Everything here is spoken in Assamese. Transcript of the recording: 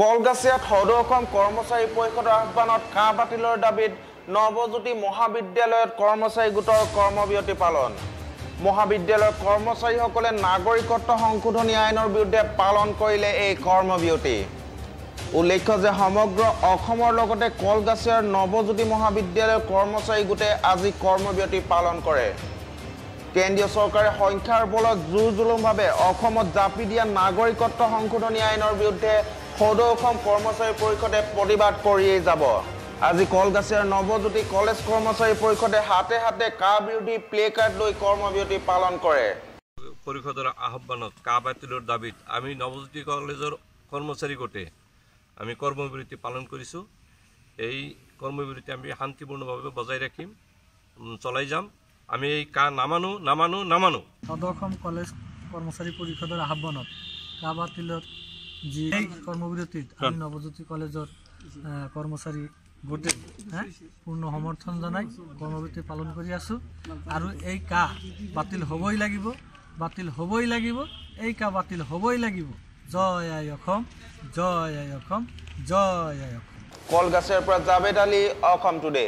কলগাছিয়াত সদৌ অসম কৰ্মচাৰী পৰিষদৰ আহ্বানত কাহ বাতিলৰ দাবীত নৱজ্যোতি মহাবিদ্যালয়ত কৰ্মচাৰী গোটৰ কৰ্মবিৰতি পালন। মহাবিদ্যালয়ৰ কৰ্মচাৰীসকলে নাগৰিকত্ব সংশোধনী আইনৰ বিৰুদ্ধে পালন কৰিলে এই কৰ্মবিৰতি। উল্লেখ্য যে সমগ্ৰ অসমৰ লগতে কলগাছিয়াৰ নৱজ্যোতি মহাবিদ্যালয়ৰ কৰ্মচাৰী গোটে আজি কৰ্মবিৰতি পালন কৰে। কেন্দ্ৰীয় চৰকাৰে সংখ্যাৰ বলত জোৰ জুলুমভাৱে অসমত জাপি দিয়া নাগৰিকত্ব সংশোধনী আইনৰ বিৰুদ্ধে সদৌ অসম কৰ্মচাৰী পৰিষদে প্ৰতিবাদ কৰিয়েই যাব। আজি কলগাছিয়াৰ নৱজ্যোতি কলেজ কৰ্মচাৰী পৰিষদে হাতে হাতে কা বিৰোধী প্লে কাৰ্ড লৈ কৰ্মবিৰতি পালন কৰে। পৰিষদৰ আহ্বানত কা বাতিলৰ দাবীত আমি নৱজ্যোতি কলেজৰ কৰ্মচাৰী গোটে আমি কৰ্মবিৰতি পালন কৰিছোঁ। এই কৰ্মবিৰতি আমি শান্তিপূৰ্ণভাৱে বজাই ৰাখিম চলাই যাম। আমি এই কা নামানো নামানো নামানো। সদৌ কলেজ কৰ্মচাৰী পৰিষদৰ আহ্বানত কাবাতিলত যি এই কৰ্মবিৰতিত আমি নৱজ্যোতি কলেজৰ আহ, কৰ্মচাৰী গোটে হে, পূৰ্ণ সমৰ্থন জনাই কৰ্মবিৰতি পালন কৰি আছোঁ। আৰু এই কাহ বাতিল হ'বই লাগিব বাতিল হ'বই লাগিব এই কাহ বাতিল হ'বই লাগিব। জয় আই অসম জয় আই অসম জয় আই অসম। কলগাছিয়াৰ পৰা জাভেদ আলী অসম টুডে